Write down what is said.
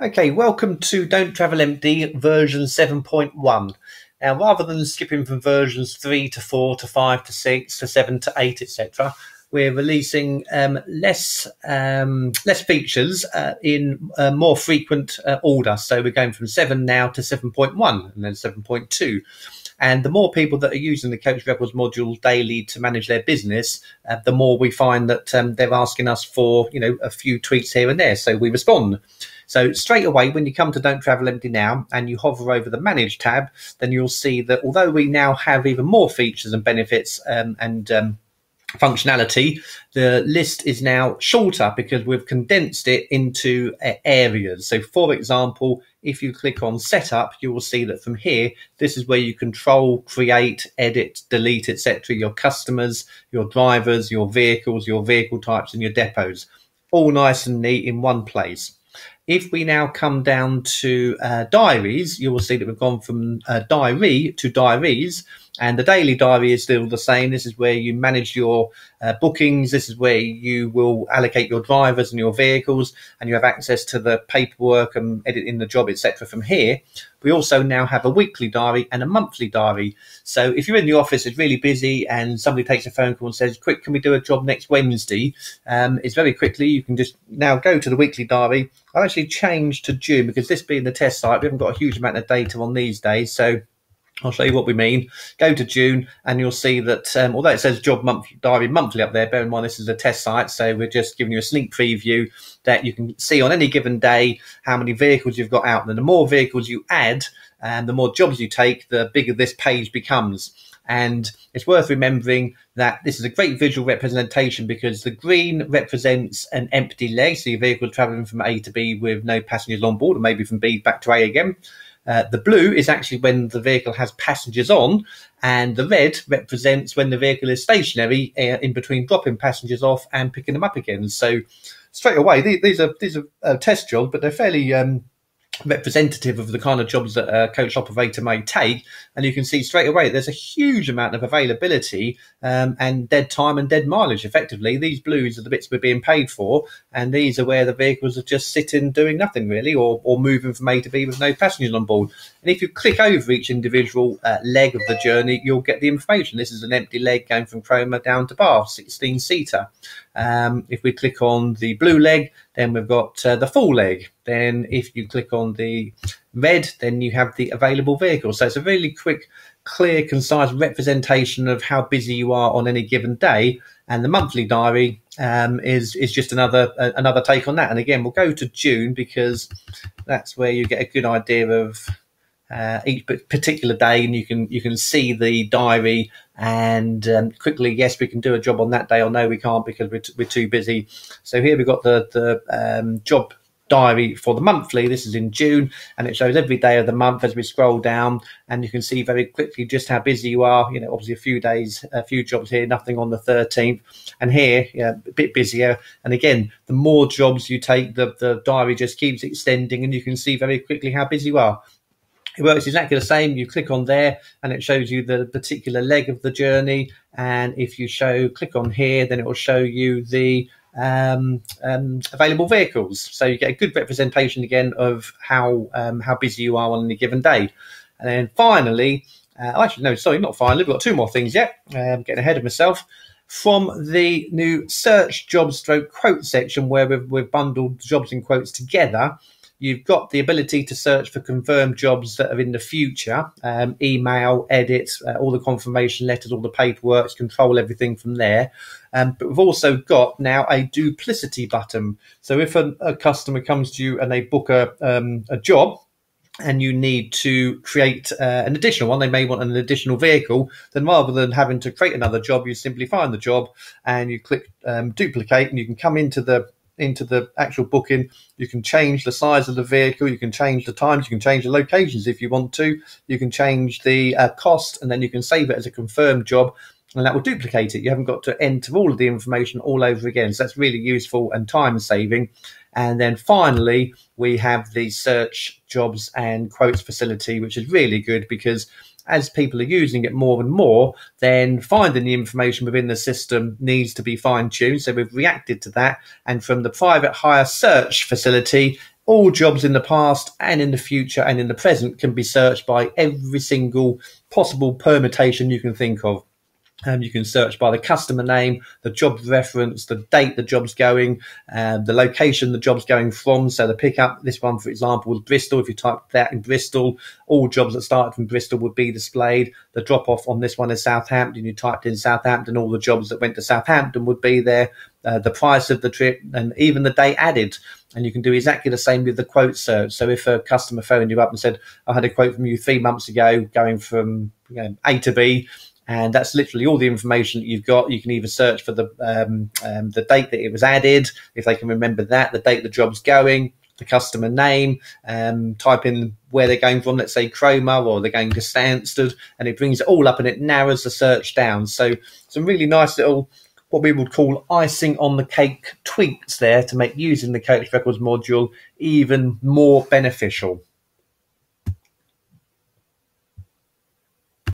Okay, welcome to Don't Travel Empty version 7.1. Now, rather than skipping from versions 3 to 4 to 5 to 6 to 7 to 8, etc., we're releasing um, less um, less features uh, in uh, more frequent uh, order. So we're going from 7 now to 7.1 and then 7.2. And the more people that are using the Coach Rebels module daily to manage their business, uh, the more we find that um, they're asking us for, you know, a few tweets here and there. So we respond. So straight away, when you come to Don't Travel Empty Now and you hover over the Manage tab, then you'll see that although we now have even more features and benefits um, and um, functionality, the list is now shorter because we've condensed it into uh, areas. So, for example, if you click on setup, you will see that from here, this is where you control, create, edit, delete, etc. Your customers, your drivers, your vehicles, your vehicle types, and your depots, all nice and neat in one place. If we now come down to uh, diaries, you will see that we've gone from uh, diary to diaries. And the daily diary is still the same. This is where you manage your uh, bookings. This is where you will allocate your drivers and your vehicles, and you have access to the paperwork and editing the job, etc. From here, we also now have a weekly diary and a monthly diary. So if you're in the office, it's really busy, and somebody takes a phone call and says, "Quick, can we do a job next Wednesday?" Um, it's very quickly. You can just now go to the weekly diary. I've actually changed to June because this being the test site, we haven't got a huge amount of data on these days, so I'll show you what we mean. Go to June, and you'll see that um, although it says job month diary monthly up there, bear in mind this is a test site, so we're just giving you a sneak preview that you can see on any given day how many vehicles you've got out. And the more vehicles you add, and the more jobs you take, the bigger this page becomes. And it's worth remembering that this is a great visual representation because the green represents an empty leg, so your vehicle traveling from A to B with no passengers on board, or maybe from B back to A again. Uh, the blue is actually when the vehicle has passengers on, and the red represents when the vehicle is stationary uh, in between dropping passengers off and picking them up again. So straight away, these, are these are uh, test jobs, but they're fairly um, representative of the kind of jobs that a coach operator may take. And you can see straight away there's a huge amount of availability um, and dead time and dead mileage. Effectively, these blues are the bits we're being paid for, and these are where the vehicles are just sitting doing nothing really, or, or moving from A to B with no passengers on board. And if you click over each individual uh, leg of the journey, you'll get the information. This is an empty leg going from Cromer down to Bath, 16 seater. Um, if we click on the blue leg, then we've got uh, the full leg. Then if you click on the red, then you have the available vehicle. So it's a really quick, clear, concise representation of how busy you are on any given day. And the monthly diary um, is is just another uh, another take on that. And again, we'll go to June because that's where you get a good idea of uh, each particular day, and you can you can see the diary and um, quickly. Yes, we can do a job on that day, or no, we can't because we're, we're too busy. So here we've got the the um, job diary for the monthly. This is in June, and it shows every day of the month as we scroll down, and you can see very quickly just how busy you are. You know, obviously a few days, a few jobs here, nothing on the 13th, and here, yeah, a bit busier. And again, the more jobs you take, the the diary just keeps extending, and you can see very quickly how busy you are. It works exactly the same. You click on there and it shows you the particular leg of the journey. And if you show, click on here, then it will show you the um, um, available vehicles. So you get a good representation again of how um, how busy you are on any given day. And then finally, uh, actually, no, sorry, not finally, we've got two more things yet. I'm um, getting ahead of myself. From the new search job stroke quote section where we've, we've bundled jobs and quotes together, You've got the ability to search for confirmed jobs that are in the future, um, email, edit, uh, all the confirmation letters, all the paperwork, control everything from there. Um, but we've also got now a duplicity button. So if a, a customer comes to you and they book a, um, a job, and you need to create uh, an additional one, they may want an additional vehicle, then rather than having to create another job, you simply find the job and you click um, duplicate and you can come into the into the actual booking. You can change the size of the vehicle, you can change the times, you can change the locations if you want to, you can change the uh, cost, and then you can save it as a confirmed job. And that will duplicate it. You haven't got to enter all of the information all over again. So that's really useful and time saving. And then finally, we have the search jobs and quotes facility, which is really good because as people are using it more and more, then finding the information within the system needs to be fine tuned. So we've reacted to that. And from the private hire search facility, all jobs in the past and in the future and in the present can be searched by every single possible permutation you can think of. Um, you can search by the customer name, the job reference, the date the job's going, uh, the location the job's going from. So the pickup, this one, for example, was Bristol. If you type that in Bristol, all jobs that started from Bristol would be displayed. The drop off on this one is Southampton. You typed in Southampton, all the jobs that went to Southampton would be there. Uh, the price of the trip and even the date added. And you can do exactly the same with the quote search. So if a customer phoned you up and said, I had a quote from you three months ago going from you know, A to B, and that's literally all the information that you've got. You can either search for the um, um, the date that it was added, if they can remember that, the date the job's going, the customer name, um, type in where they're going from, let's say Cromer or they're going to Stansted, and it brings it all up and it narrows the search down. So some really nice little what we would call icing on the cake tweaks there to make using the coach records module even more beneficial.